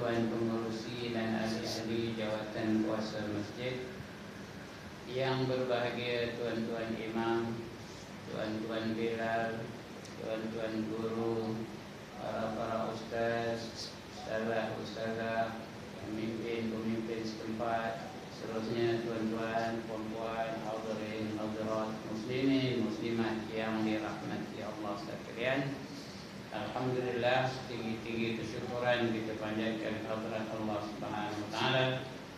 Tuan pengurusi dan ahli-ahli jawatan kuasa masjid Yang berbahagia tuan-tuan imam Tuan-tuan bilal Tuan-tuan guru Para-para ustaz Ustazah-ustazah Pemimpin-pemimpin setempat Seterusnya tuan-tuan, puan-puan, hadirin, hadirat Muslimin, muslimat yang dirahmati Allah sekalian Alhamdulillah tinggi-tinggi kesyukuran kita panjatkan kehadirat Allah Subhanahu wa taala.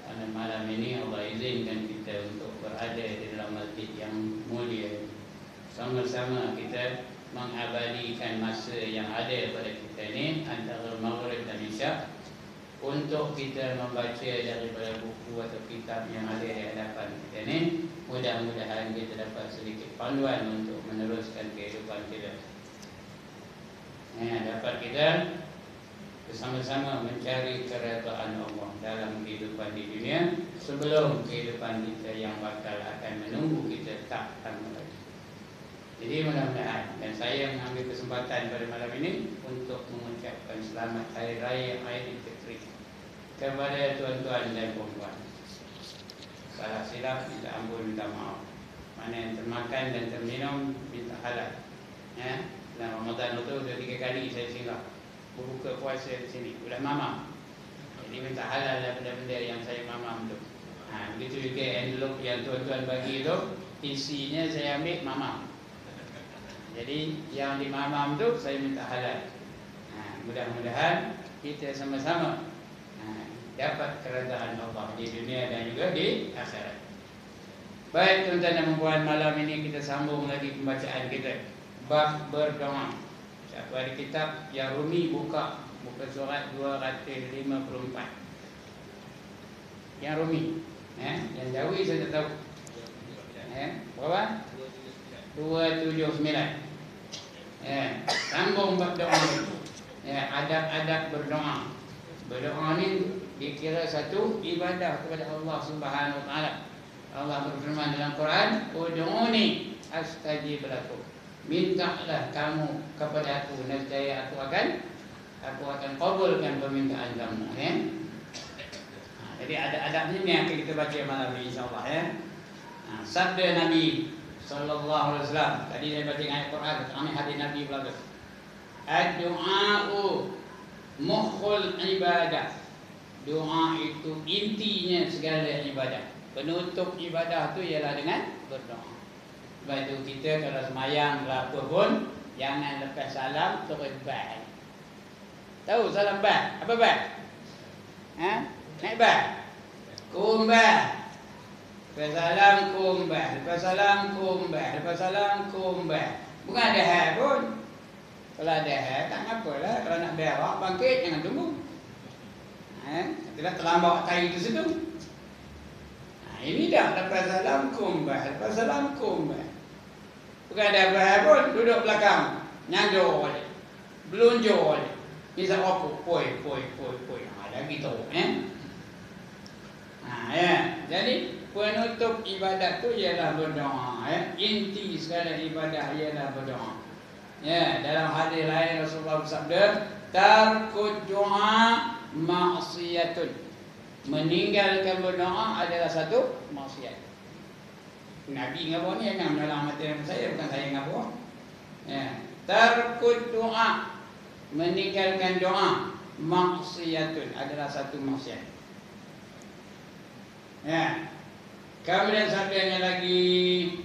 Pada malam ini Allah izinkan kita untuk berada di dalam masjid yang mulia. Sama-sama kita mengabadikan masa yang ada pada kita ini antara maghrib dan isyak untuk kita membaca daripada buku atau kitab yang ada di hadapan kita ini. Mudah-mudahan kita dapat sedikit panduan untuk meneruskan kehidupan kita ya, dapat kita bersama-sama mencari keredaan Allah dalam kehidupan di dunia sebelum kehidupan kita yang bakal akan menunggu kita tak lama lagi. Jadi mudah-mudahan dan saya mengambil kesempatan pada malam ini untuk mengucapkan selamat Hari Raya Aidilfitri kepada tuan-tuan dan puan-puan. Salah silap minta ampun minta maaf. Mana yang termakan dan terminum minta halal. Ya, dalam Ramadan itu sudah tiga kali saya singgah Berbuka puasa di sini. Sudah mamam Jadi minta halal lah benda-benda yang saya mamam tu. Ha, Begitu juga envelope yang tuan-tuan bagi tu Isinya saya ambil mamam Jadi yang di mamam tu saya minta halal. Ha, Mudah-mudahan kita sama-sama ha, Dapat kerajaan Allah di dunia dan juga di akhirat. Baik tuan-tuan dan puan malam ini kita sambung lagi pembacaan kita bab berdoa. Siapa ada kitab yang Rumi buka buka surat 254. Yang Rumi, eh, yang Jawi saya tak tahu. Eh, berapa? 279. Eh, sambung bab doa. Eh, adab-adab berdoa. Berdoa ni dikira satu ibadah kepada Allah Subhanahu Wa Taala. Allah berfirman dalam Quran, "Ud'uni astajib lakum." Mintalah kamu kepada aku nescaya aku akan aku akan kabulkan permintaan kamu ya. Ha, jadi ada adabnya ni yang kita baca malam ini insyaallah ya. Ha, sabda nabi sallallahu alaihi wasallam. Tadi saya baca ayat Quran kami hadis nabi belaka ad-du'a'u mukhul ibadah. Doa itu intinya segala ibadah. Penutup ibadah tu ialah dengan berdoa sebab itu kita kalau semayang berapa pun Jangan lepas salam terus baik Tahu salam baik? Apa baik? Ha? Naik baik? Kumbah Lepas salam kumbah Lepas salam kumbah Lepas salam kumbah Bukan ada hal pun Kalau ada hal tak apalah Kalau nak berak bangkit jangan tunggu Ha? Tidak terlambat tahi itu situ. Ha, ini dah lepas salam kumbah, lepas salam kumbah. Bukan ada apa pun duduk belakang nyandor boleh. Belunjur boleh. Bisa apa? Poi, poi, poi, poi. Ha, dah gitu. Eh? Ha, ya. Jadi, penutup ibadat tu ialah berdoa. Eh? Inti segala ibadah ialah berdoa. Ya, dalam hadis lain Rasulullah bersabda, Tarkud doa maksiatun. Meninggalkan berdoa adalah satu maksiat. Nabi ngabo ni yang dalam mati saya bukan saya ngabo. Ya. Tarkud doa meninggalkan doa maksiatun adalah satu maksiat. Ya. Kemudian sabdanya lagi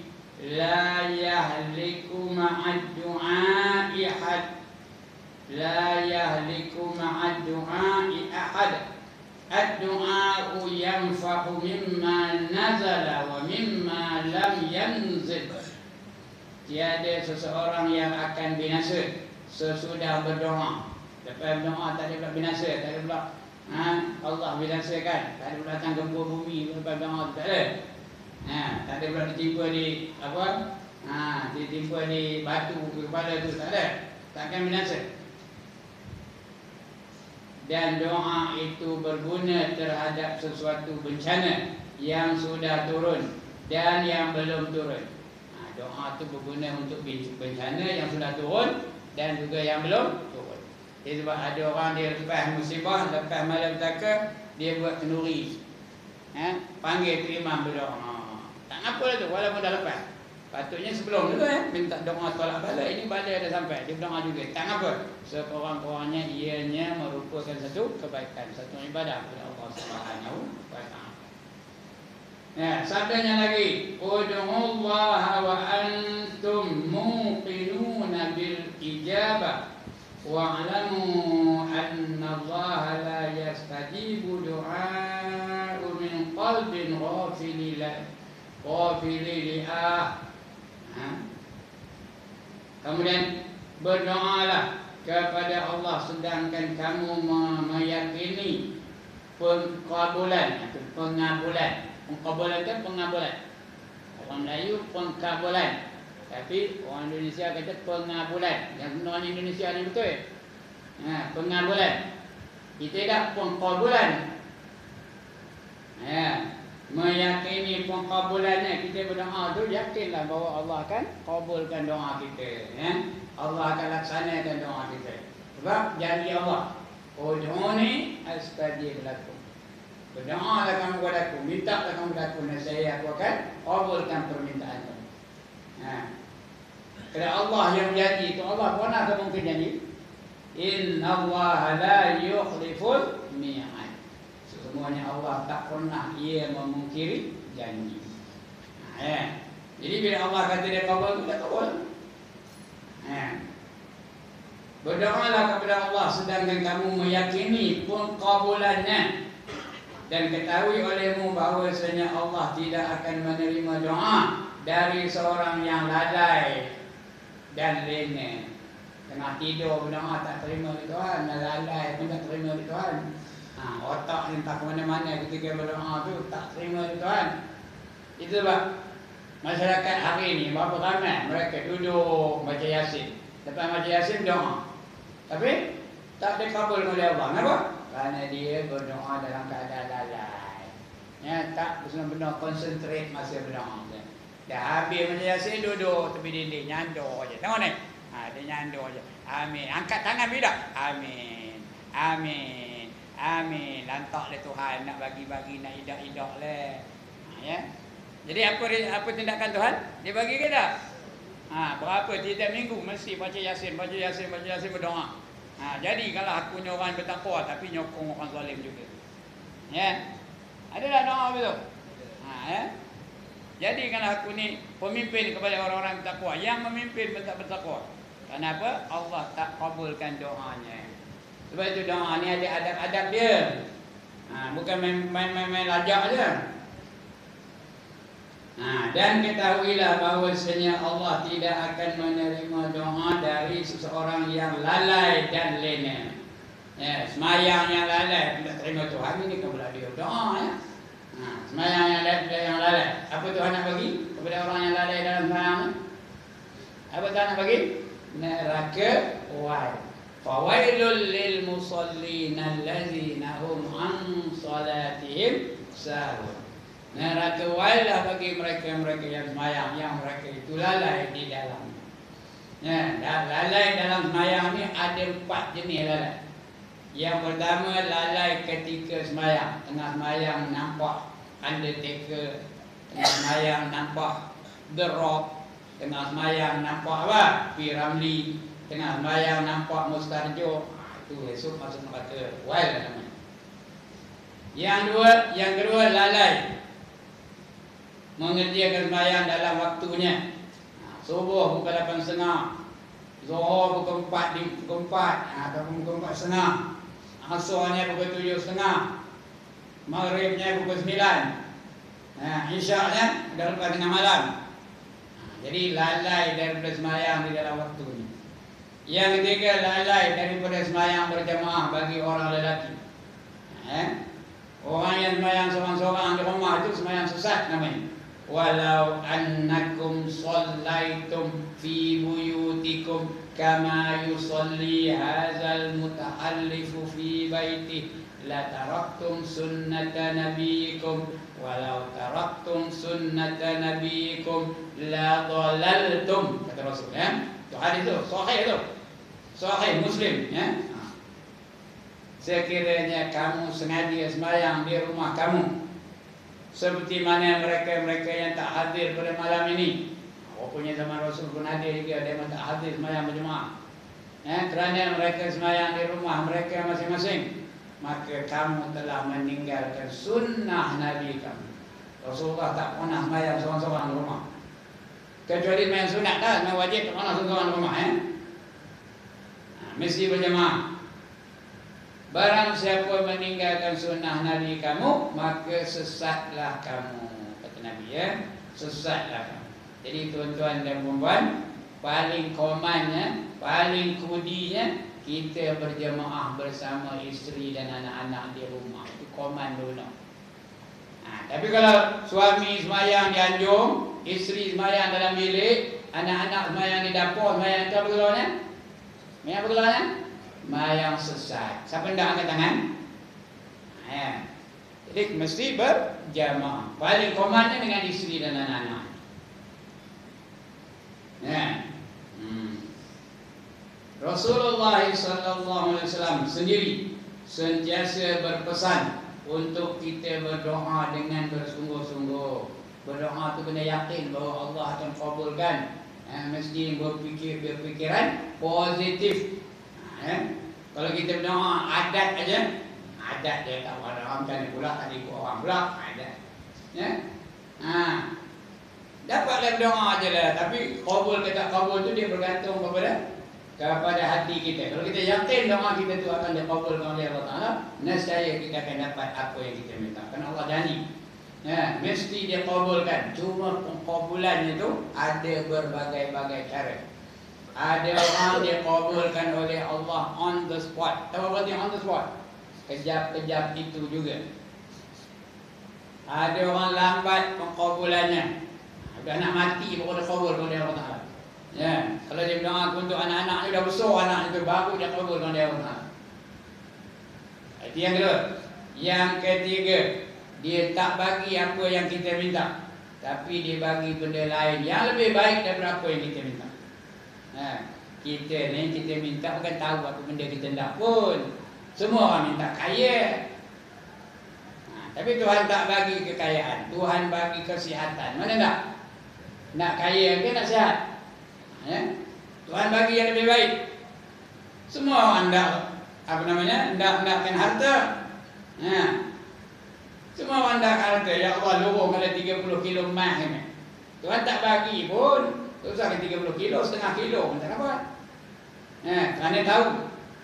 la yahliku ma'ad du'a ihad la yahliku ma'ad du'a ahad Yanfa'u mimma nazala wa mimma lam yanzil. Tiada seseorang yang akan binasa sesudah berdoa. Lepas berdoa tak ada pula binasa, tak ada pula ha, Allah binasakan. Tak ada pula datang gempa bumi lepas doa tak ada. Ha, tak ada pula ditimpa di apa? Ha, ditimpa di batu kepala tu tak ada. Takkan binasa dan doa itu berguna terhadap sesuatu bencana yang sudah turun dan yang belum turun. Ha, doa itu berguna untuk bencana yang sudah turun dan juga yang belum turun. Dia sebab ada orang dia lepas musibah, lepas malam malapetaka dia buat kenduri. Ha? Panggil imam berdoa. Ha. Tak apa lah tu walaupun dah lepas. Patutnya sebelum tu eh minta doa tolak bala ini bala dah sampai dia berdoa juga. Tak apa. Sekurang-kurangnya ianya merupakan satu kebaikan, satu ibadah kepada Allah Subhanahu wa taala. Ya, sabdanya lagi, "Ud'ullaha wa antum muqinuna bil ijabah wa'lamu anna Allah la yastajibu du'a min qalbin ghafilin li'ah." Ha? Kemudian berdoalah kepada Allah sedangkan kamu meyakini pengkabulan atau pengabulan Pengkabulan kan pengabulan. Orang Melayu pengkabulan. Tapi orang Indonesia kata pengabulan. Yang benar Indonesia ni betul. Ha, pengabulan. Kita tak pengkabulan. Ya. Meyakini pengkabulannya kita berdoa tu yakinlah bahawa Allah akan kabulkan doa kita ya. Allah akan laksanakan doa kita. Sebab janji Allah, "Ud'uni astajib lakum." Berdoalah kamu kepada aku, mintalah kamu kepada aku dan saya aku akan kabulkan permintaan kamu. Ha. Kerana Allah yang janji itu Allah pernah tak mungkin janji? Inna Allah la yukhliful mi'ad. Semuanya Allah tak pernah ia memungkiri janji. Ha. Ya. Jadi bila Allah kata dia kabul, dia kabul. Ha. Berdoalah kepada Allah sedangkan kamu meyakini pun kabulannya dan ketahui olehmu bahawasanya Allah tidak akan menerima doa dari seorang yang lalai dan lena. Tengah tidur berdoa tak terima di Tuhan, lalai pun tak terima di Tuhan. Ha, otak ni tak ke mana-mana ketika berdoa tu tak terima di Tuhan. Itu sebab masyarakat hari ini berapa ramai mereka duduk baca Yasin. Lepas baca Yasin doa. Tapi tak dikabul oleh Allah. Kenapa? Kerana dia berdoa dalam keadaan lalai ya, Tak benar-benar konsentrate masa berdoa Dah habis macam yasin duduk tepi dinding Nyandor je Tengok ni ha, Dia nyandor je Amin Angkat tangan bila Amin Amin Amin Lantak le Tuhan Nak bagi-bagi Nak idak-idak le ha, ya? Jadi apa apa tindakan Tuhan? Dia bagi ke tak? Ha, berapa tiap minggu mesti baca Yasin, baca Yasin, baca Yasin berdoa. Ha, jadi kalau aku ni orang bertakwa tapi nyokong orang zalim juga. Ya. Ada tak doa begitu? Ha, ya. Jadi kalau aku ni pemimpin kepada orang-orang bertakwa, yang memimpin bertakwa. Kenapa? Allah tak kabulkan doanya. Sebab itu doa ni ada adab-adab dia. Ha, bukan main-main lajak aja. Nah, dan ketahuilah bahawasanya Allah tidak akan menerima doa dari seseorang yang lalai dan lena. Ya, semayang yang lalai tidak terima Tuhan ini kepada dia doa ya. Nah, semayang yang lalai, yang lalai. Apa Tuhan nak bagi kepada orang yang lalai dalam semayang? Apa Tuhan nak bagi? Neraka wai. Lil musallin allazina hum an salatihim sahun. Neraka wailah bagi mereka-mereka yang semayang Yang mereka itu lalai di dalam Ya, lalai dalam semayang ni ada empat jenis lalai Yang pertama lalai ketika semayang Tengah semayang nampak undertaker Tengah semayang nampak the rock Tengah semayang nampak apa? Piramli Tengah semayang nampak mustarjo Itu esok masuk neraka Wail namanya Yang dua, yang kedua lalai mengerjakan sembahyang dalam waktunya. Ha, subuh pukul 8.30. Zuhur pukul 4 di pukul 4 atau pukul 4.30. Asarnya pukul 7.30. Maghribnya pukul 9. Nah, Isya-nya dah lepas tengah malam. Ha, jadi lalai daripada sembahyang di dalam waktunya. Yang ketiga lalai daripada sembahyang berjamaah bagi orang lelaki. Eh? Orang yang sembahyang seorang-seorang di rumah itu sembahyang sesat namanya walau annakum sallaitum fi buyutikum kama yusalli hadzal mutahallifu fi baiti la taraktum sunnata nabiyikum walau taraktum sunnata nabiyikum la dhalaltum kata Rasul ya itu hadis itu sahih itu sahih muslim ya? Sekiranya kamu sengaja sembahyang di rumah kamu seperti mana mereka-mereka yang tak hadir pada malam ini. Rupanya zaman Rasul pun hadir juga Dia tak hadir sembahyang berjemaah. Eh, Kerana mereka sembahyang di rumah mereka masing-masing Maka kamu telah meninggalkan sunnah Nabi kamu. Rasulullah tak pernah sembahyang seorang-seorang di rumah. Kecuali main sunat dah Main wajib tak pernah seorang-seorang di rumah eh? Mesti berjemaah Barang siapa meninggalkan sunnah Nabi kamu Maka sesatlah kamu Kata Nabi ya. Sesatlah kamu. Jadi tuan-tuan dan perempuan Paling komannya Paling kudinya Kita berjemaah bersama isteri dan anak-anak di rumah. Itu koman dulu ha, Tapi kalau suami semayang di anjung Isteri semayang dalam bilik Anak-anak semayang di dapur Semayang apa keluarnya? Semayang apa keluarnya? mayang sesat. Siapa hendak angkat tangan? Ya. Jadi mesti berjamaah. Paling komannya dengan isteri dan anak-anak. Ya. Hmm. Rasulullah sallallahu alaihi wasallam sendiri sentiasa berpesan untuk kita berdoa dengan bersungguh-sungguh. Berdoa tu kena yakin bahawa Allah akan kabulkan. Eh, mesti berfikir berfikiran positif Eh? Kalau kita berdoa adat aja, adat dia tak ada orang ni pula, tadi ikut orang pula, adat. Ya? Ha. Dapatlah berdoa aja lah, tapi kabul ke tak kabul tu dia bergantung kepada kepada hati kita. Kalau kita yakin doa kita tu akan dikabulkan oleh Allah Taala, nescaya kita akan dapat apa yang kita minta. Karena Allah janji. Ya, mesti dia kabulkan. Cuma pengkabulannya tu ada berbagai-bagai cara. Ada orang dia kabulkan oleh Allah on the spot. Apa dia on the spot? Kejap-kejap itu juga. Ada orang lambat pengkabulannya. Sudah nak mati baru dia kabul oleh Allah Taala. Ya, kalau dia berdoa untuk anak-anak dia dah besar anak itu baru dia kabul oleh Allah Taala. Itu yang kedua. Yang ketiga, dia tak bagi apa yang kita minta. Tapi dia bagi benda lain yang lebih baik daripada apa yang kita minta. Ha, kita ni kita minta bukan tahu apa benda kita nak pun. Semua orang minta kaya. Ha, tapi Tuhan tak bagi kekayaan. Tuhan bagi kesihatan. Mana tak? Nak kaya ke nak sihat? Ya? Tuhan bagi yang lebih baik. Semua orang nak apa namanya? Nak nakkan harta. Ha. Orang nak harta. Ya Allah, lubung kalau 30 kilo emas ni. Tuhan tak bagi pun. Susah ke 30 kilo, setengah kilo pun tak dapat. Eh, kerana tahu.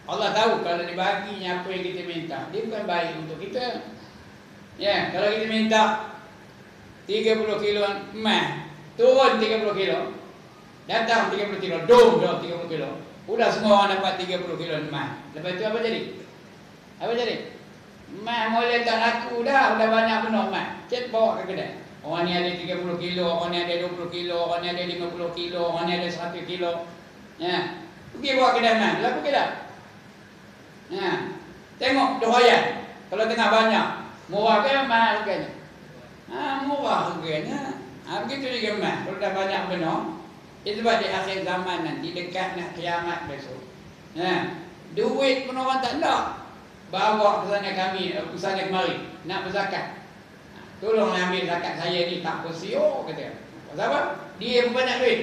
Allah tahu kalau dibaginya apa yang kita minta. Dia bukan baik untuk kita. Ya, kalau kita minta 30 kilo emas, turun 30 kilo. Datang 30 kilo, dom dah 30 kilo. Sudah semua orang dapat 30 kilo emas. Lepas itu apa jadi? Apa jadi? Emas mulai tak laku dah, sudah banyak penuh emas. Cek bawa ke kedai. Orang ni ada 30 kilo, orang ni ada 20 kilo, orang ni ada 50 kilo, orang ni ada 100 kilo. Ya. Pergi bawa kedai mana? Lalu ke dah? Ya. Tengok dohayan. Kalau tengah banyak, murah ke mahal harganya? Ha, murah harganya. Ha, begitu juga mahal. Kalau dah banyak benar, itu sebab di akhir zaman nanti dekat nak kiamat besok. Ya. Duit pun orang tak nak. Bawa ke sana kami, ke sana kemari. Nak berzakat. Tolong ambil zakat saya ni tak bersio kata. Pasal apa? Dia pun banyak duit.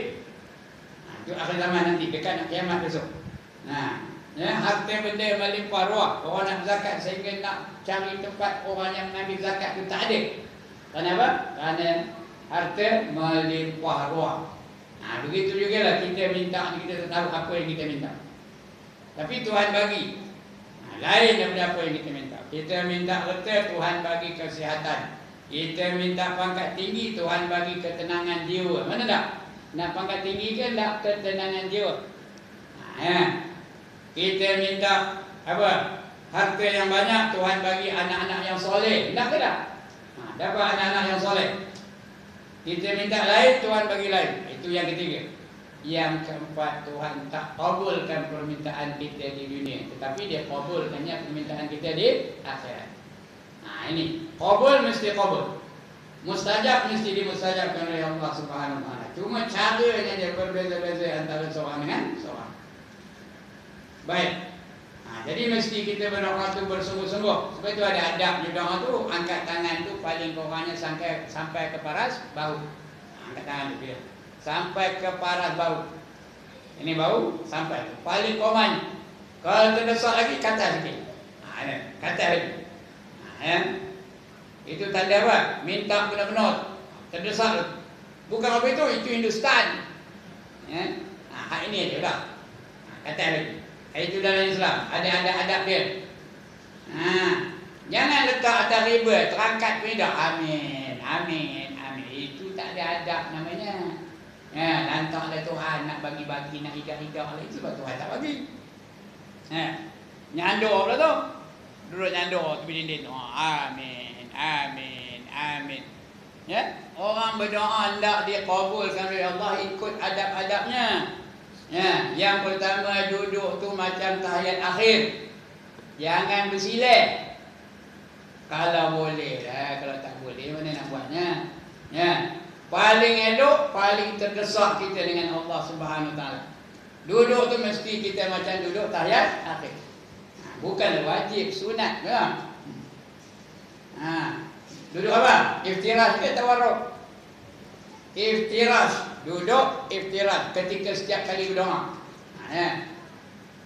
Ha, itu akhir zaman nanti dekat nak kiamat besok. Nah, ya, harta benda melimpah ruah. Orang nak zakat sehingga nak cari tempat orang yang mengambil zakat itu tak ada. Kenapa? Kerana harta melimpah ruah. Nah, begitu juga lah kita minta kita tak tahu apa yang kita minta. Tapi Tuhan bagi. Lain daripada apa yang kita minta. Kita minta betul Tuhan bagi kesihatan. Kita minta pangkat tinggi Tuhan bagi ketenangan jiwa. Mana tak? Nak pangkat tinggi ke tak ketenangan jiwa? Ha, ya. Kita minta apa? Harta yang banyak Tuhan bagi anak-anak yang soleh. Tak ke tak? Ha, dapat anak-anak yang soleh. Kita minta lain Tuhan bagi lain. Itu yang ketiga. Yang keempat Tuhan tak kabulkan permintaan kita di dunia. Tetapi dia kabulkannya permintaan kita di akhirat. Nah ini kabul mesti kabul. Mustajab mesti dimustajabkan oleh Allah Subhanahu Wa Taala. Cuma caranya dia berbeza-beza antara seorang dengan seorang. Baik. Ha, jadi mesti kita berdoa tu bersungguh-sungguh. Sebab itu ada adab doa tu, angkat tangan tu paling kurangnya sampai sampai ke paras bau. Ha, angkat tangan tu dia. Sampai ke paras bau. Ini bau sampai. Paling kurangnya. Kalau terdesak lagi kata sikit. Ha, ya. kata lagi. Ha, ya. Itu tanda apa? Minta benar-benar. Terdesak. Bukan apa itu, itu Hindustan. Ya. Ha, ini aja dah. Ha, kata lagi. Itu dalam Islam. Ada ada adab dia. Ha. Jangan letak atas riba, terangkat pun dah. Amin. Amin. Amin. Itu tak ada adab namanya. Ya, lantak lah Tuhan nak bagi-bagi, nak hidak-hidak lah. Itu sebab Tuhan tak bagi. Ya. Nyandor pula tu. Duduk nyandor tepi dinding. Oh, amin. Amin. Amin. Ya. Orang berdoa hendak dia kabulkan oleh Allah ikut adab-adabnya. Ya, yang pertama duduk tu macam tahiyat akhir. Jangan bersilap. Kalau boleh lah, kalau tak boleh mana nak buatnya? Ya. Paling elok, paling terdesak kita dengan Allah Subhanahu taala. Duduk tu mesti kita macam duduk tahiyat akhir. Ha, bukan wajib, sunat ya. Ha. Duduk apa? Iftiras ke tawarruk? Iftiras duduk iftirat ketika setiap kali berdoa. Ha, ya.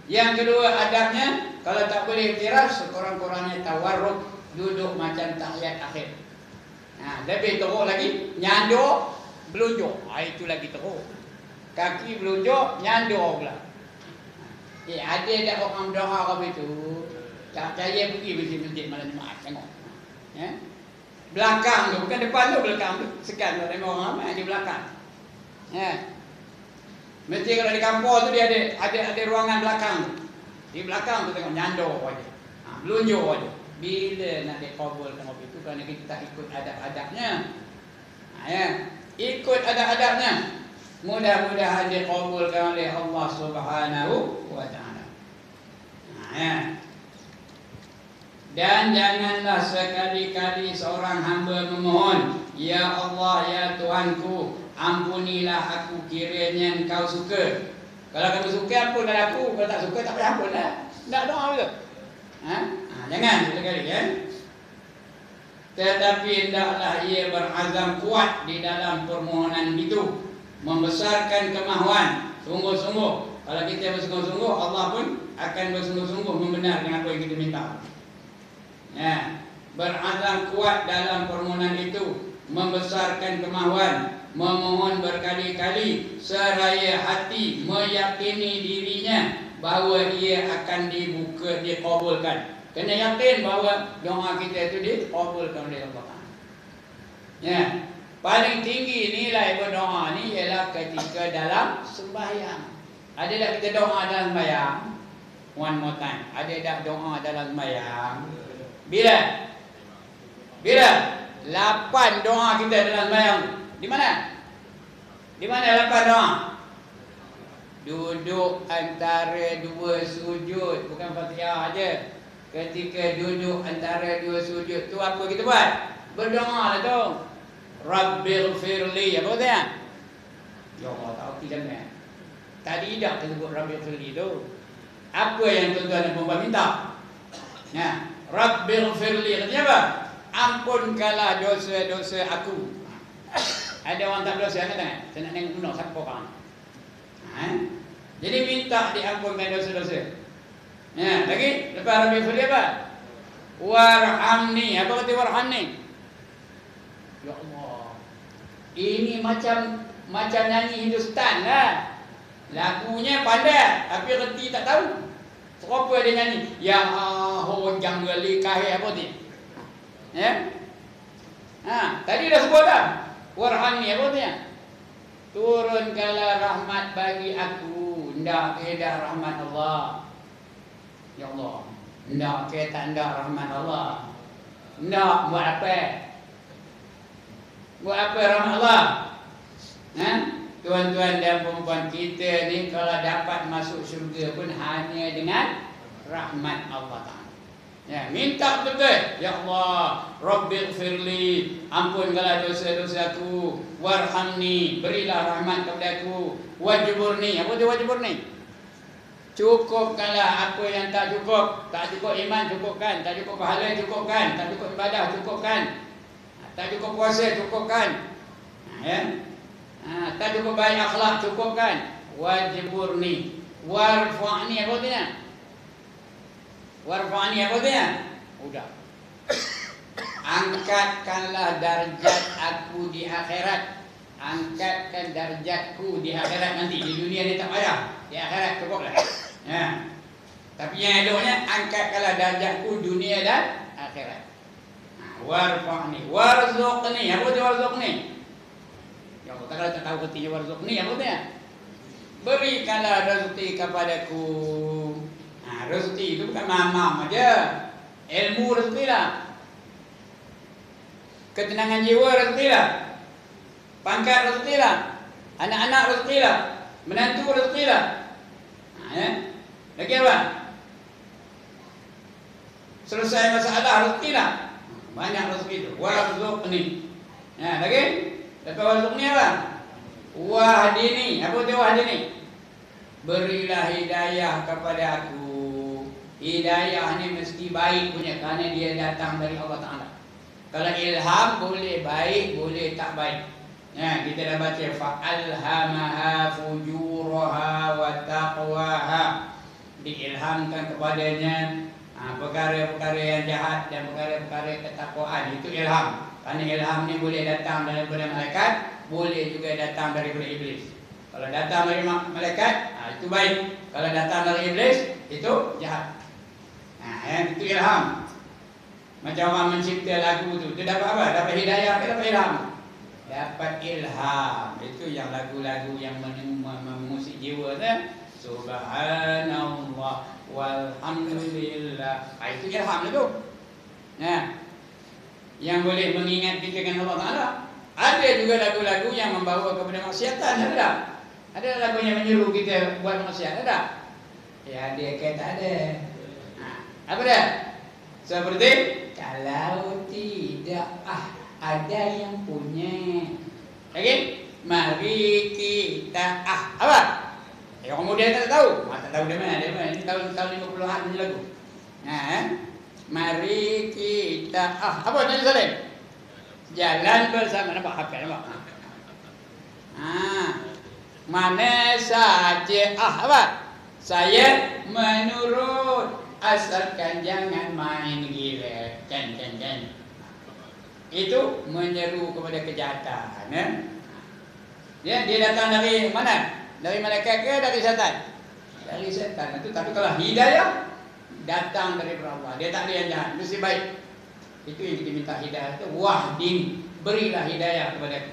Yang kedua adabnya kalau tak boleh iftirat sekurang-kurangnya tawarruk duduk macam tahiyat akhir. Ha, lebih teruk lagi nyanduk belunjuk. Ha, itu lagi teruk. Kaki belunjuk nyanduk pula. Eh, ada tak orang berdoa kau itu? Tak percaya pergi masjid-masjid malam Jumaat tengok. Ya? Belakang tu bukan depan tu belakang tu. Sekan tu orang ramai di belakang. Ya. Mesti kalau di kampung tu dia ada ada ada ruangan belakang. Di belakang tu tengok nyandor aja. Ha, belunjuk aja. Bila nak dikabulkan kerana kita tak ikut adab-adabnya. Ha, ya. Ikut adab-adabnya. Mudah-mudahan dikabulkan oleh Allah Subhanahu wa taala. Ha, ya. Dan janganlah sekali-kali seorang hamba memohon, Ya Allah, Ya Tuhanku, ampunilah aku kiranya engkau suka. Kalau kamu suka ampunlah aku, kalau tak suka tak payah ampunlah. Tak doa ke? Ha? ha? jangan sekali ya. Tetapi hendaklah ia berazam kuat di dalam permohonan itu membesarkan kemahuan sungguh-sungguh. Kalau kita bersungguh-sungguh, Allah pun akan bersungguh-sungguh membenarkan apa yang kita minta. Ya, berazam kuat dalam permohonan itu membesarkan kemahuan memohon berkali-kali seraya hati meyakini dirinya bahawa ia akan dibuka dikabulkan. Kena yakin bahawa doa kita itu dikabulkan oleh Allah. Ya. Paling tinggi nilai berdoa ni ialah ketika dalam sembahyang. Ada tak kita doa dalam sembahyang? One more time. Ada tak doa dalam sembahyang? Bila? Bila? Lapan doa kita dalam sembahyang. Di mana? Di mana lapan doa? Duduk antara dua sujud, bukan Fatihah aja. Ketika duduk antara dua sujud tu apa kita buat? Berdoa lah tu. Rabbil firli apa kata ya? Ya Allah tahu tidak ni. Tadi dah kita sebut Rabbil firli tu. Apa yang tuan-tuan dan puan minta? Ya, Rabbil firli katanya apa? Ampunkanlah dosa-dosa aku. Ada orang tak berdosa tangan. Saya nak tengok siapa orang. Ha? Jadi minta diampunkan dosa-dosa. Ya, lagi lepas Rabbi Fuli apa? Warhamni. Apa kata warhamni? Ya Allah. Ini macam macam nyanyi Hindustan lah. Lagunya pandai tapi reti tak tahu. Siapa dia nyanyi? Ya ho jangan kahih apa tu? Ya? Ha, tadi dah sebut dah. Warhamni apa dia? Turunkanlah rahmat bagi aku. Ndak keda rahmat Allah. Ya Allah. Ndak ke tak ndak rahmat Allah. Ndak buat apa? Buat apa rahmat Allah? Ha? Tuan-tuan dan perempuan kita ni kalau dapat masuk syurga pun hanya dengan rahmat Allah Ta'ala. Ya, minta betul. Ya Allah, Rabbil firli, ampunkanlah dosa-dosaku, warhamni, berilah rahmat kepada aku, wajiburni. Apa tu wajiburni? Cukupkanlah apa yang tak cukup. Tak cukup iman, cukupkan. Tak cukup pahala, cukupkan. Tak cukup ibadah, cukupkan. Tak cukup puasa, cukupkan. Ha, ya? Ha, tak cukup baik akhlak, cukupkan. Wajiburni. Warfa'ni apa dia? Warfa'ni apa dia? Udah. Angkatkanlah darjat aku di akhirat. Angkatkan darjatku di akhirat nanti. Di dunia ni tak payah. Di akhirat cukuplah. Ya. Tapi yang eloknya angkatkanlah darjatku dunia dan akhirat. Ha, warfa'ni, warzuqni. Apa dia warzuqni? Ya Allah, tak tak tahu artinya warzuqni apa dia? Berikanlah rezeki kepadaku. Ha, rezeki itu bukan mamam aja. Ilmu rezeki lah. Ketenangan jiwa rezeki lah. Pangkat rezeki lah. Anak-anak rezeki lah. Menantu rezeki lah. Ha, ya? Lagi apa? Selesai masalah rezeki lah. Banyak rezeki itu. Warzuk ni. Ya, lagi? Lepas warzuk ni apa? Wahdini. Apa tu wahdini? Berilah hidayah kepada aku. Hidayah ni mesti baik punya kerana dia datang dari Allah Taala. Kalau ilham boleh baik, boleh tak baik. Ya, kita dah baca fa'alhamaha fujuraha wa taqwaha diilhamkan kepadanya ha, perkara-perkara yang jahat dan perkara-perkara ketakwaan itu ilham. Kerana ilham ni boleh datang daripada malaikat, boleh juga datang daripada iblis. Kalau datang dari malaikat, ha, itu baik. Kalau datang dari iblis, itu jahat. Ha, ya, itu ilham. Macam orang mencipta lagu tu, dia dapat apa? Dapat hidayah ke dapat ilham? Dapat ilham. Itu yang lagu-lagu yang memusik jiwa tu. Subhanallah walhamdulillah. Ha, itu ilham itu. Ya. Yang boleh mengingat kita dengan Allah Taala. Ada juga lagu-lagu yang membawa kepada maksiatan, ada tak? Ada lagu yang menyuruh kita buat maksiat, ada? Ya, ada ke tak ada? Ha, apa dia? Seperti kalau tidak ah ada yang punya. Lagi? Mari kita ah apa? Ya, orang muda tak tahu. Ah, tak tahu dia mana, dia mana. Ini tahun tahun 50-an ni lagu. Nah, eh? Mari kita ah apa Nabi Salim? Jalan bersama nampak hafal nampak. Ah. Mana saja ah apa? Saya menurut asalkan jangan main gila. Kan kan kan. Itu menyeru kepada kejahatan, eh? Ya, dia datang dari mana? Dari malaikat ke dari setan? Dari setan. Itu tapi kalau hidayah datang dari Allah. Dia tak ada yang jahat. Mesti baik. Itu yang kita minta hidayah itu. Wahdin. Berilah hidayah kepada aku.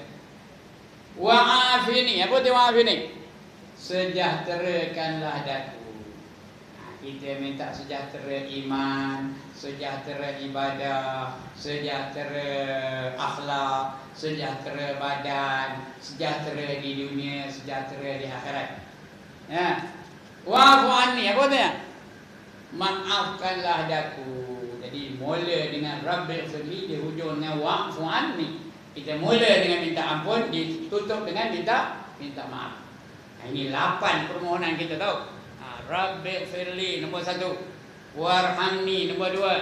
Wa'afini. Apa itu wa'afini? Sejahterakanlah daku. Kita minta sejahtera iman, sejahtera ibadah, sejahtera akhlak, sejahtera badan, sejahtera di dunia, sejahtera di akhirat. Ya. Wa'fu anni. Apa tu maafkanlah daku. Jadi mula dengan Rabbil Firli di hujung dengan wa'fu anni. Kita mula dengan minta ampun, ditutup dengan minta minta maaf. Ini lapan permohonan kita tahu. Rabbil Firli nombor satu. Warhamni nombor dua.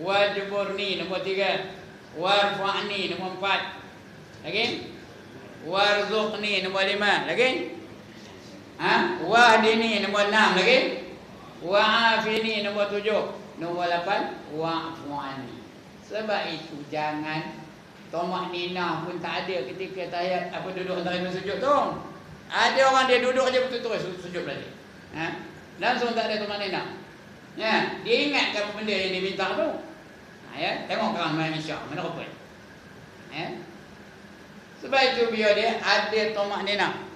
Wajburni nombor tiga. Warfa'ni nombor empat. Lagi? Warzuqni nombor lima. Lagi? Ha? Wahdini nombor enam. Lagi? Wa'afini nombor tujuh Nombor lapan Wa'fu'ani Sebab itu jangan Tomak nina pun tak ada ketika tahiyat Apa duduk antara sujud tu Ada orang dia duduk je betul-betul sujud, sujud balik ha? Langsung tak ada tomak nina ya? Dia ingatkan benda yang dia minta tu ha, ya? Tengok main isyak Mana rupa ya? Sebab itu biar dia ada tomak nina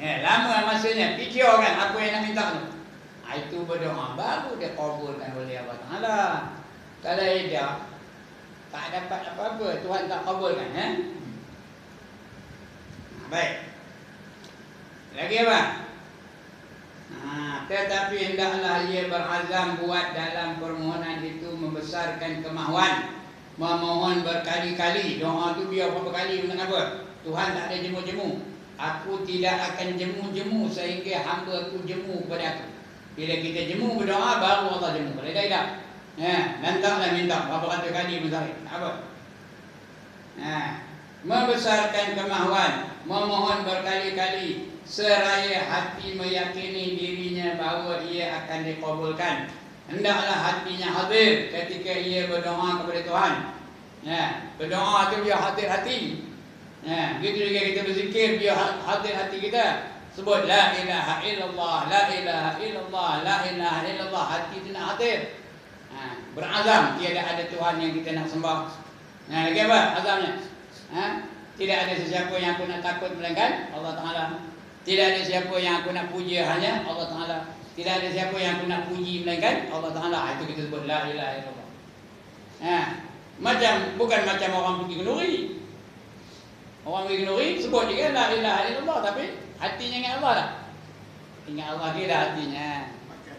ya, Lama masanya Fikirkan apa yang nak minta tu itu berdoa baru dia kabulkan oleh Allah Taala. Kalau tidak tak dapat apa-apa Tuhan tak kabulkan eh? Baik. Lagi apa? Ha, tetapi hendaklah ia berazam buat dalam permohonan itu membesarkan kemahuan memohon berkali-kali doa tu biar berapa kali dengan apa Tuhan tak ada jemu-jemu Aku tidak akan jemu-jemu sehingga hamba aku jemu kepada aku. Bila kita jemu berdoa baru Allah jemu. Kalau tidak, ya, nantaklah minta berapa ratus kali mencari. Apa? Ha. Membesarkan kemahuan, memohon berkali-kali seraya hati meyakini dirinya bahawa ia akan dikabulkan. Hendaklah hatinya hadir ketika ia berdoa kepada Tuhan. Ya, berdoa itu biar hadir hati. Ya, gitu juga kita berzikir biar hadir hati kita. Sebut la ilaha illallah, la ilaha illallah, la ilaha illallah. Hati itu nak hadir. Ha, berazam tiada ada Tuhan yang kita nak sembah. Nah, lagi apa azamnya? Ha? Tidak ada sesiapa yang aku nak takut melainkan Allah Taala. Tidak ada siapa yang aku nak puji hanya Allah Taala. Tidak ada siapa yang aku nak puji melainkan Allah Taala. Ha, itu kita sebut la ilaha illallah. Ha, macam bukan macam orang pergi kenduri. Orang pergi kenduri sebut dia la ilaha illallah tapi hatinya ingat Allah tak? Ingat Allah dia dah hatinya.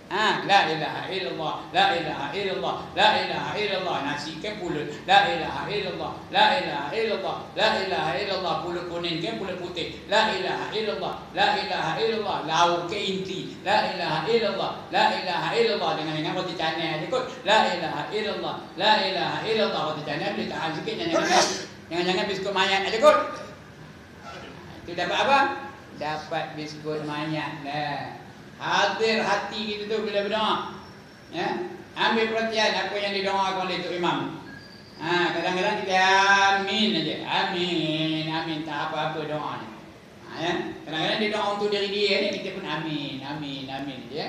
Ha, la ilaha illallah, la ilaha illallah, la ilaha illallah. Nasi ke pulut. La ilaha illallah, la ilaha illallah, la ilaha illallah. Pulut kuning ke pulut putih. La ilaha illallah, la ilaha illallah. Lauk ke inti. La ilaha illallah, la ilaha illallah. Dengan ingat roti canai aja kot. La ilaha illallah, la ilaha illallah. Roti canai boleh tahan sikit jangan Jangan-jangan biskut mayat aja kot. Itu dapat apa? Dapat biskut mayat. Nah. Hadir hati kita tu bila berdoa. Ya. Ambil perhatian apa yang didoakan oleh Tok Imam. Ha, kadang-kadang kita amin aja. Amin, amin tak apa-apa doa ni. Ha, ya. Kadang-kadang dia doa untuk diri dia ni kita pun amin, amin, amin ya.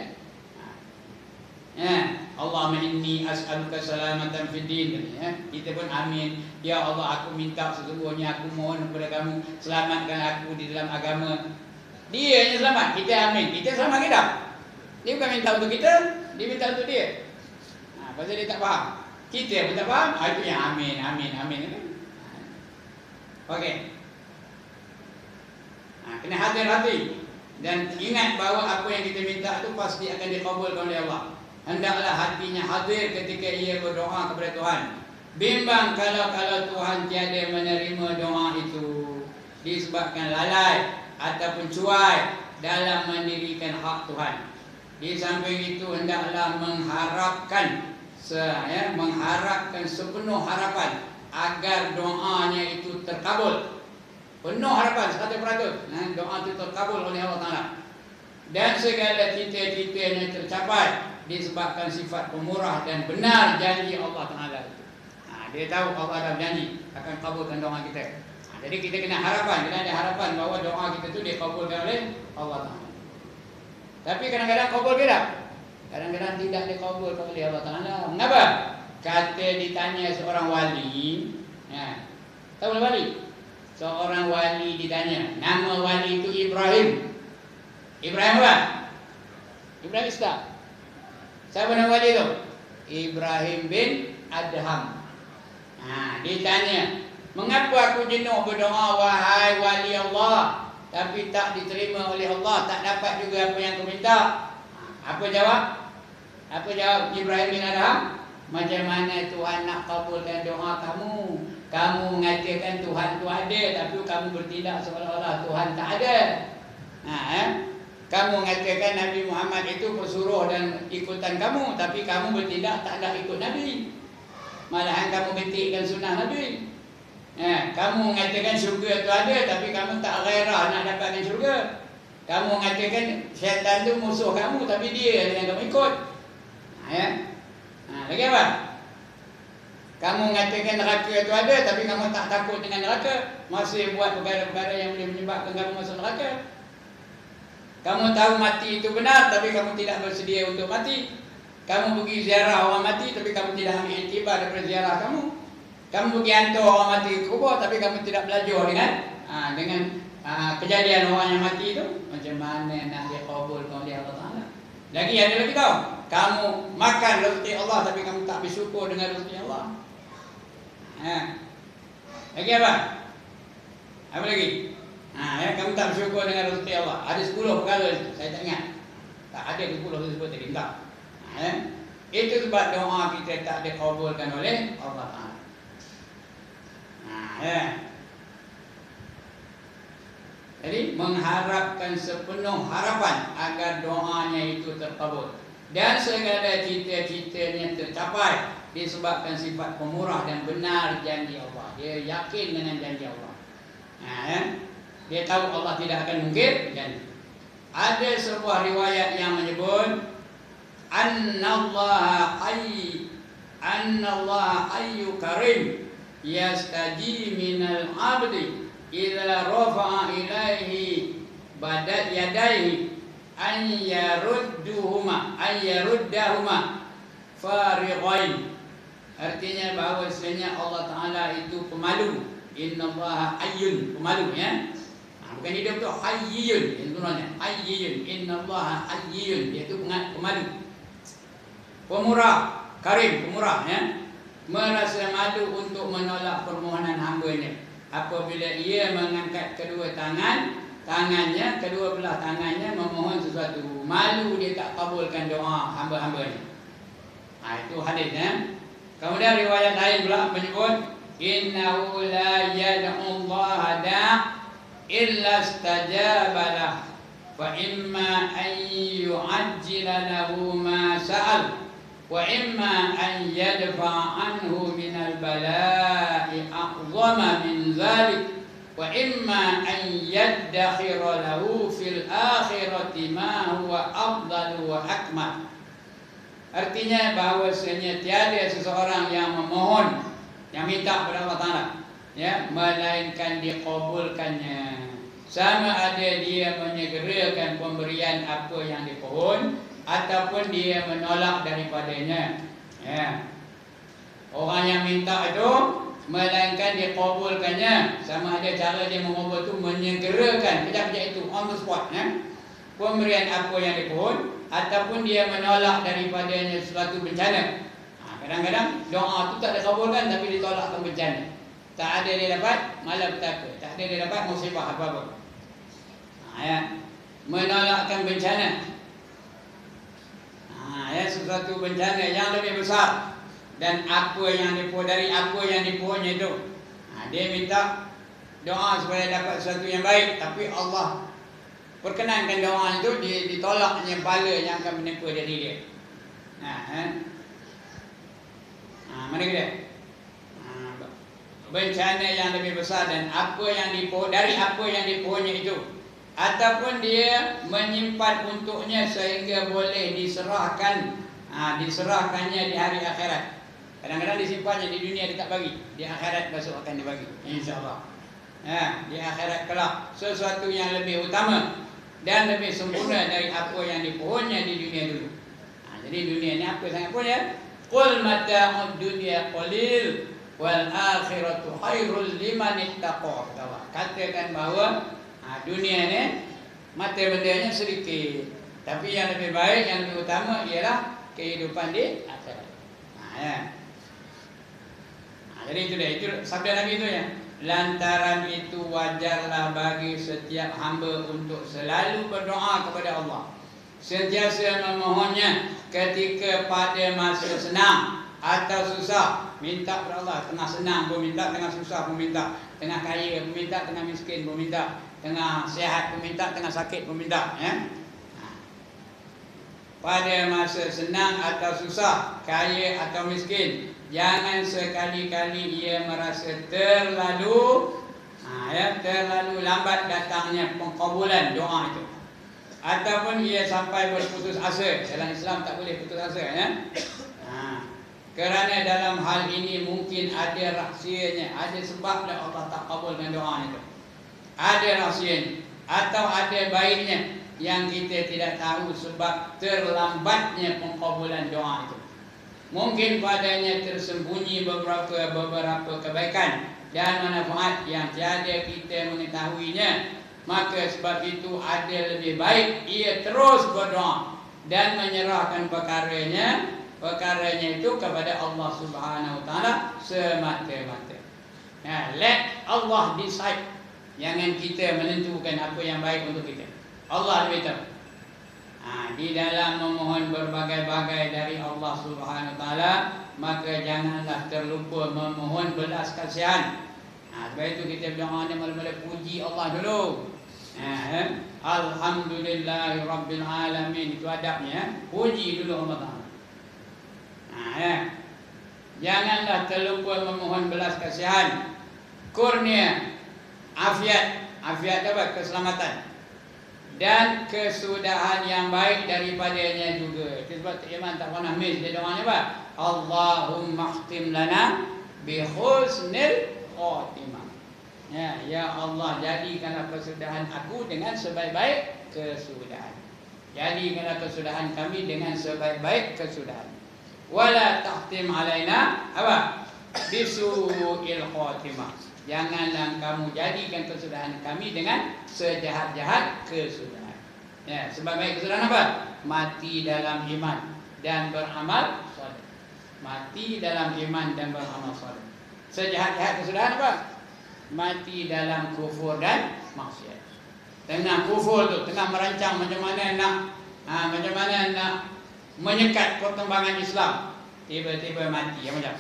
Ya, Allahumma inni as'aluka salamatan fid din ya. Kita pun amin. Ya Allah aku minta sesungguhnya aku mohon kepada kamu selamatkan aku di dalam agama dia yang selamat, kita amin. Kita selamat kita. Dia bukan minta untuk kita, dia minta untuk dia. Ha, pasal dia tak faham. Kita pun tak faham, ha, itu yang amin, amin, amin. Okey. Ha, kena hati-hati. Dan ingat bahawa apa yang kita minta itu pasti akan dikabulkan oleh Allah. Hendaklah hatinya hadir ketika ia berdoa kepada Tuhan. Bimbang kalau-kalau Tuhan tiada menerima doa itu. Disebabkan lalai ataupun cuai dalam mendirikan hak Tuhan. Di samping itu hendaklah mengharapkan se, ya, mengharapkan sepenuh harapan agar doanya itu terkabul. Penuh harapan 100%. Nah, doa itu terkabul oleh Allah Taala. Dan segala cita-citanya tercapai disebabkan sifat pemurah dan benar janji Allah Taala itu. Ha, dia tahu Allah ada janji akan kabulkan doa kita. Jadi kita kena harapan, kena ada harapan bahawa doa kita tu dikabulkan oleh Allah Taala. Tapi kadang-kadang kabul ke tak? Kadang-kadang tidak dikabulkan oleh Allah Taala. Mengapa? Kata ditanya seorang wali, ya. Tahu wali? Seorang wali ditanya, nama wali itu Ibrahim. Ibrahim apa? Ibrahim Ustaz. Siapa nama wali itu? Ibrahim bin Adham. Ha, ditanya, Mengapa aku jenuh berdoa wahai wali Allah tapi tak diterima oleh Allah, tak dapat juga apa yang aku minta? Apa jawab? Apa jawab Ibrahim bin Adham? Macam mana Tuhan nak kabulkan doa kamu? Kamu mengatakan Tuhan itu ada tapi kamu bertindak seolah-olah Tuhan tak ada. Ha, eh? Kamu mengatakan Nabi Muhammad itu bersuruh dan ikutan kamu tapi kamu bertindak tak ada ikut Nabi. Malahan kamu ketikkan sunnah Nabi. Eh, kamu mengatakan syurga itu ada tapi kamu tak gairah nak dapatkan syurga. Kamu mengatakan syaitan itu musuh kamu tapi dia yang kamu ikut. Ha, ya. Ha, lagi apa? Kamu mengatakan neraka itu ada tapi kamu tak takut dengan neraka, masih buat perkara-perkara yang boleh menyebabkan kamu masuk neraka. Kamu tahu mati itu benar tapi kamu tidak bersedia untuk mati. Kamu pergi ziarah orang mati tapi kamu tidak ambil iktibar daripada ziarah kamu. Kamu pergi hantar orang mati ke kubur tapi kamu tidak belajar dengan ha, dengan ha, kejadian orang yang mati itu macam mana nak dia kabul oleh Allah Taala. Lagi ada lagi tahu? Kamu makan rezeki Allah tapi kamu tak bersyukur dengan rezeki Allah. Ha. Lagi apa? Apa lagi? Ha, ya, kamu tak bersyukur dengan rezeki Allah. Ada 10 perkara saya tak ingat. Tak ada 10 tersebut tadi enggak. Ha, ya. Itu sebab doa kita tak dikabulkan oleh Allah Taala. Ya. Jadi mengharapkan sepenuh harapan agar doanya itu terkabul dan segala cita-citanya tercapai disebabkan sifat pemurah dan benar janji Allah. Dia yakin dengan janji Allah. Ya? Dia tahu Allah tidak akan mungkin janji. Ada sebuah riwayat yang menyebut annallaha ayy annallaha ayyu karim yastaji minal abdi idza rafa'a ilaihi badat yadaihi an yarudduhuma an yaruddahuma farighain artinya bahawasanya Allah taala itu pemalu. Innallaha ayyun pemalu ya. Ha, bukan hidup tu hayyun. Itu namanya hayyun. Innallaha hayyun. Iaitu pemalu. Pemurah karim pemurah ya merasa malu untuk menolak permohonan hamba-Nya apabila ia mengangkat kedua tangan tangannya kedua belah tangannya memohon sesuatu malu dia tak kabulkan doa hamba-hambanya ha, itu hadis ya kemudian riwayat lain pula menyebut innahu la yad'u Allah da illa istajaba lah. Fa imma an yu'ajjila lahu ma sa'al وإما أن يدفع عنه من البلاء أعظم من ذلك وإما أن يدخر له في الآخرة ما هو أفضل وأكمل Artinya bahawasanya tiada seseorang yang memohon yang minta kepada Allah Taala ya melainkan dikabulkannya sama ada dia menyegerakan pemberian apa yang dipohon ataupun dia menolak daripadanya. Ya. Orang yang minta itu melainkan dia kabulkannya. Sama ada cara dia mengubah itu menyegerakan. Kejap-kejap itu on the spot ya. Pemberian apa yang dipohon ataupun dia menolak daripadanya sesuatu bencana. Ha, kadang-kadang doa itu tak dikabulkan tapi ditolakkan bencana. Tak ada dia dapat malah petaka tak ada dia dapat musibah apa-apa. Ha, ya. Menolakkan bencana. Ha, sesuatu bencana yang lebih besar dan apa yang dipo dari apa yang dipohonnya itu. Ha, dia minta doa supaya dapat sesuatu yang baik tapi Allah perkenankan doa itu dia ditolaknya bala yang akan menimpa diri dia. Ha, ha. ha mana dia? Ha, bencana yang lebih besar dan apa yang dipo dari apa yang dipohonnya itu ataupun dia menyimpan untuknya sehingga boleh diserahkan ha, diserahkannya di hari akhirat. Kadang-kadang disimpannya di dunia dia tak bagi. Di akhirat besok akan dibagi insyaallah. Ha, di akhirat kelak. Sesuatu yang lebih utama dan lebih sempurna dari apa yang dipohonnya di dunia dulu. Ha, jadi dunia ni apa sangat pun ya? Qul mata'ud dunya qalil wal akhiratu khairul liman ittaqa katakan bahawa ha, dunia ni mata bendanya sedikit. Tapi yang lebih baik yang lebih utama ialah kehidupan di akhirat. Ha, ya. ha, jadi itu dia itu sabda Nabi itu ya. Lantaran itu wajarlah bagi setiap hamba untuk selalu berdoa kepada Allah. Sentiasa memohonnya ketika pada masa senang atau susah. Minta kepada Allah tengah senang pun minta tengah susah pun minta. Tengah kaya pun minta tengah miskin pun minta. Tengah sihat pun minta, tengah sakit pun minta ya. Pada masa senang atau susah, kaya atau miskin, jangan sekali-kali ia merasa terlalu ha, ya, terlalu lambat datangnya pengkabulan doa itu. Ataupun ia sampai berputus asa. Dalam Islam tak boleh putus asa ya. Ha. Kerana dalam hal ini mungkin ada rahsianya, ada sebab Allah tak kabulkan doa itu ada rahsia atau ada baiknya yang kita tidak tahu sebab terlambatnya pengkabulan doa itu. Mungkin padanya tersembunyi beberapa beberapa kebaikan dan manfaat yang tiada kita mengetahuinya. Maka sebab itu ada lebih baik ia terus berdoa dan menyerahkan perkaranya perkaranya itu kepada Allah Subhanahu Taala semata-mata. Ya, let Allah decide Jangan kita menentukan apa yang baik untuk kita. Allah lebih. Ha, di dalam memohon berbagai-bagai dari Allah Subhanahu Taala, maka janganlah terlupa memohon belas kasihan. Ha, sebab itu kita berdoa ni mula-mula puji Allah dulu. Eh, Alhamdulillah Rabbil Alamin Itu adabnya eh. Puji dulu Allah Ta'ala ha, eh. Janganlah terlupa memohon belas kasihan Kurnia Afiat Afiat apa? Keselamatan Dan kesudahan yang baik daripadanya juga Itu sebab Iman tak pernah miss Dia doanya apa? Allahumma khtim lana Bihusnil khotimah Ya, ya Allah jadikanlah kesudahan aku dengan sebaik-baik kesudahan. Jadikanlah kesudahan kami dengan sebaik-baik kesudahan. Wala tahtim alaina apa? Bisu'il khatimah. Janganlah kamu jadikan kesudahan kami dengan sejahat-jahat kesudahan. Ya, sebaik kesudahan apa? Mati dalam iman dan beramal saleh. Mati dalam iman dan beramal saleh. Sejahat-jahat kesudahan apa? mati dalam kufur dan maksiat. Tengah kufur tu, tengah merancang macam mana nak ha, macam mana nak menyekat perkembangan Islam. Tiba-tiba mati ya macam.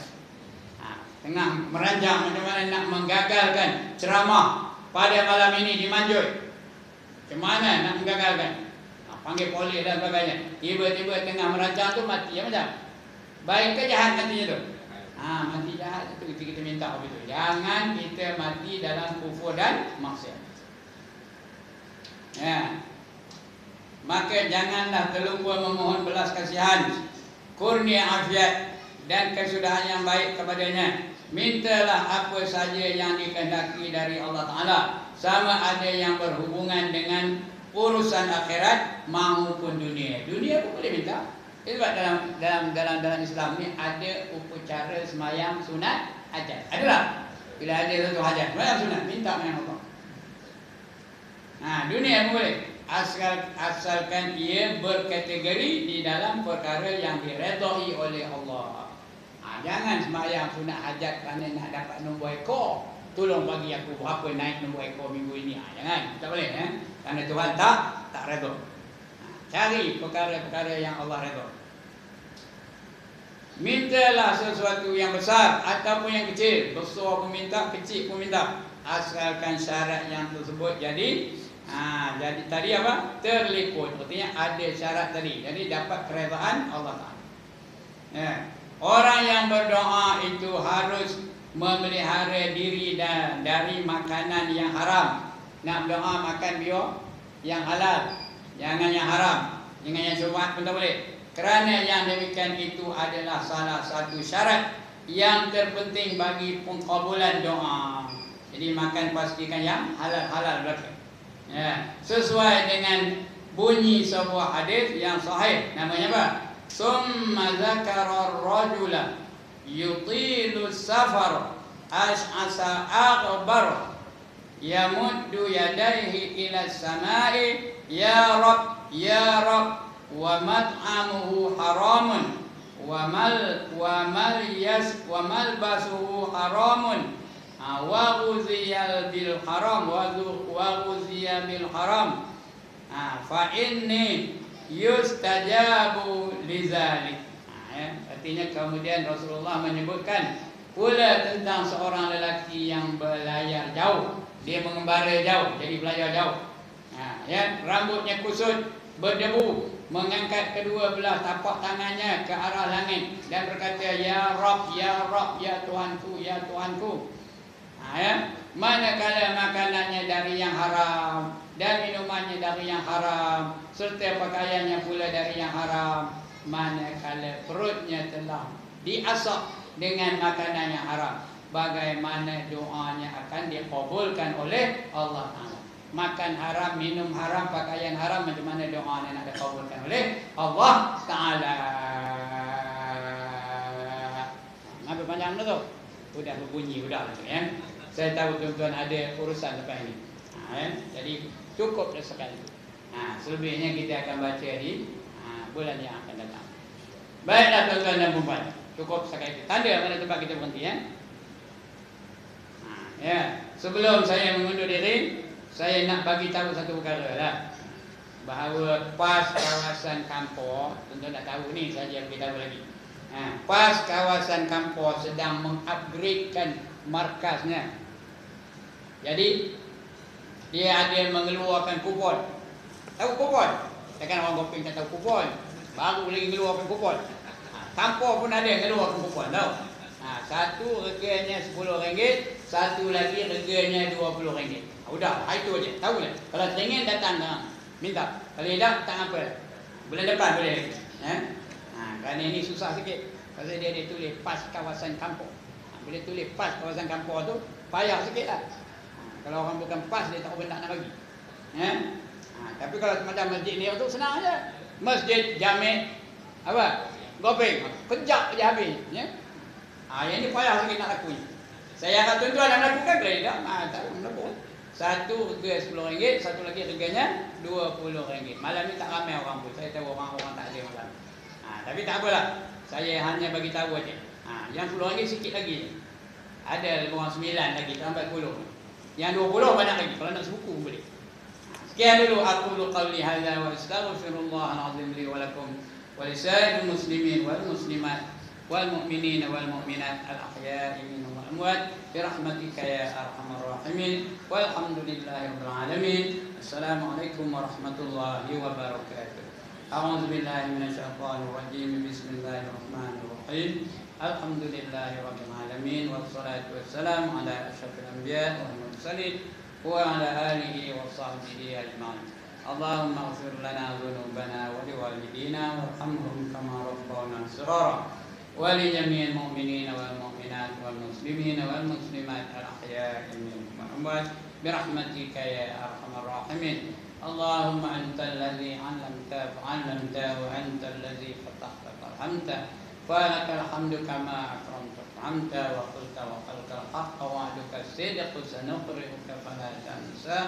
Tengah merancang macam mana nak menggagalkan ceramah pada malam ini di Manjoi. Macam mana nak menggagalkan? Ha, panggil polis dan sebagainya. Tiba-tiba tengah merancang tu mati ya macam. Baik ke jahat nantinya tu? Ha, mati jahat itu kita, kita minta begitu. Jangan kita mati dalam kufur dan maksiat. Ya. Maka janganlah terlupa memohon belas kasihan, kurnia afiat dan kesudahan yang baik kepadanya. Mintalah apa saja yang dikehendaki dari Allah Taala, sama ada yang berhubungan dengan urusan akhirat maupun dunia. Dunia pun boleh minta. Sebab dalam dalam dalam dalam Islam ni ada upacara semayang sunat hajat. Adalah. Bila ada satu hajat, semayang sunat minta dengan Allah. Nah, dunia pun boleh. Asal asalkan ia berkategori di dalam perkara yang diredai oleh Allah. Ha, jangan semayang sunat hajat kerana nak dapat nombor ekor. Tolong bagi aku berapa naik nombor ekor minggu ini. Ha, jangan, tak boleh. Eh? Kerana Tuhan tak, tak redha. Cari perkara-perkara yang Allah redha. Mintalah sesuatu yang besar ataupun yang kecil. Besar pun minta, kecil pun minta. Asalkan syarat yang tersebut jadi ha, jadi tadi apa? Terliput. Artinya ada syarat tadi. Jadi dapat keredaan Allah Taala. Ya. Orang yang berdoa itu harus memelihara diri dan dari makanan yang haram. Nak berdoa makan bio yang halal. Jangan yang haram. Jangan yang syubhat pun tak boleh. Kerana yang demikian itu adalah salah satu syarat yang terpenting bagi pengkabulan doa. Jadi makan pastikan yang halal-halal berarti. Ya, sesuai dengan bunyi sebuah hadis yang sahih namanya apa? ثم ذكر الرجل يطيل السفر أشعث أغبر يمد يديه إلى السماء يا رب يا رب ومطعمه حرام ومل ومليس وملبسه حرام وغذي بالحرام وغذي بالحرام فإني yustajabu lizalik. Ha, ya. artinya kemudian Rasulullah menyebutkan pula tentang seorang lelaki yang berlayar jauh. Dia mengembara jauh jadi belayar jauh. Ha, ya. Rambutnya kusut berdebu mengangkat kedua belah tapak tangannya ke arah langit dan berkata ya rab ya rab ya tuhanku ya tuhanku. Ha, ya. Manakala makanannya dari yang haram dan minumannya dari yang haram serta pakaiannya pula dari yang haram manakala perutnya telah diasap dengan makanan yang haram bagaimana doanya akan dikabulkan oleh Allah Taala. Makan haram, minum haram, pakaian haram macam mana doanya nak dikabulkan oleh Allah Taala. Apa panjang tu? Sudah berbunyi sudah tu ya. Saya tahu tuan-tuan ada urusan lepas ini. Ha, ya? Jadi cukup sekali. Ha, selebihnya kita akan baca di ha, bulan yang akan datang. Baiklah tuan-tuan dan puan Cukup sekali. Tanda mana tempat kita berhenti ya. Ya, sebelum saya mengundur diri, saya nak bagi tahu satu perkara lah. Bahawa PAS kawasan Kampor, tentu nak tahu ni saja yang kita tahu lagi. Ha, PAS kawasan Kampor sedang mengupgradekan markasnya. Jadi Dia ada mengeluarkan kupon. Tahu kupon? Takkan orang gopeng tak tahu kupon. Baru lagi mengeluarkan kupon. Ha, tanpa pun ada mengeluarkan kupon tahu. Ha, satu reganya RM10, satu lagi reganya RM20. Ha, udah, itu aja. Tahu tak? Kalau teringin datang ha, minta. Kalau tidak tak apa. Bulan depan boleh lagi. Ha? Ha, kerana ini susah sikit. Pasal dia ada tulis pas kawasan kampung. Ha, bila tulis pas kawasan kampung tu, payah sikit lah. Kalau orang bukan pas dia tak boleh nak bagi. Ya. Ha, tapi kalau macam masjid ni tu senang aja. Masjid Jamek apa? Gopeng. Kejap je habis, ya. Ha, yang ni payah lagi nak lakuin. Saya akan tuan-tuan nak lakukan ke tidak? Ha, tak boleh. Satu harga RM10, satu lagi harganya RM20. Malam ni tak ramai orang pun. Saya tahu orang-orang tak ada malam. Ha, tapi tak apalah. Saya hanya bagi tahu aja. Ha, yang RM10 sikit lagi. Ada orang 9 lagi, tambah 10. يعني وقولوا أنا غيب فلنا نشوفوا بري كاملوا أقول قولي هذا وأستغفر الله العظيم لي ولكم ولسائر المسلمين والمسلمات والمؤمنين والمؤمنات الأحياء منهم والأموات برحمتك يا أرحم الراحمين والحمد لله رب العالمين السلام عليكم ورحمة الله وبركاته أعوذ بالله من الشيطان الرجيم بسم الله الرحمن الرحيم الحمد لله رب العالمين والصلاة والسلام على أشرف الأنبياء والمرسلين وعلى آله وصحبه أجمعين. اللهم اغفر لنا ذنوبنا ولوالدينا وارحمهم كما ربونا صغارا. ولجميع المؤمنين والمؤمنات والمسلمين والمسلمات الأحياء منهم والأموات برحمتك يا أرحم الراحمين. اللهم أنت الذي علمت فعلمت وأنت الذي فتحت فرحمت فلك الحمد كما أكرمت فحمت وقلت وقلت الحق وعدك الصدق سنقرئك فلا تنسى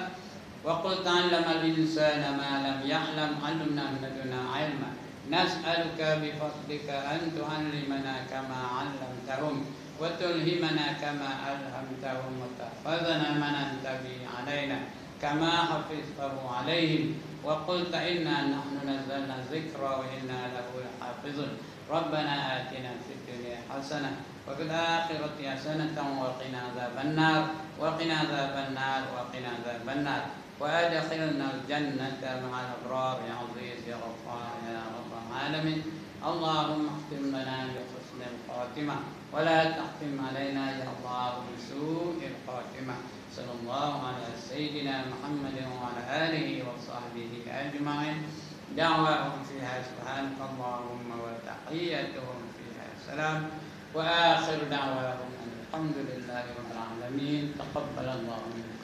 وقلت علم الإنسان ما لم يعلم علمنا من لدنا علما؟ نسألك بفضلك أن تعلمنا كما علمتهم وتلهمنا كما ألهمتهم وتحفظنا من أنت به علينا كما حفظته عليهم. وقلت إنا نحن نزلنا الذكر وإنا له لحافظون. ربنا آتنا في الدنيا حسنة وفي الآخرة حسنة وقنا عذاب النار. وقنا عذاب النار وقنا عذاب النار. وأدخلنا الجنة مع الأبرار يا عزيز يا غفار يا رب العالمين. اللهم اختم لنا بحسن الخاتمة. ولا تختم علينا يا الله بسوء الخاتمة. صلى الله على سيدنا محمد وعلى آله وصحبه أجمعين. دعواهم فيها سبحانك اللهم وتحيتهم فيها سلام. وآخر دعواهم الحمد لله رب العالمين تقبل الله منهم.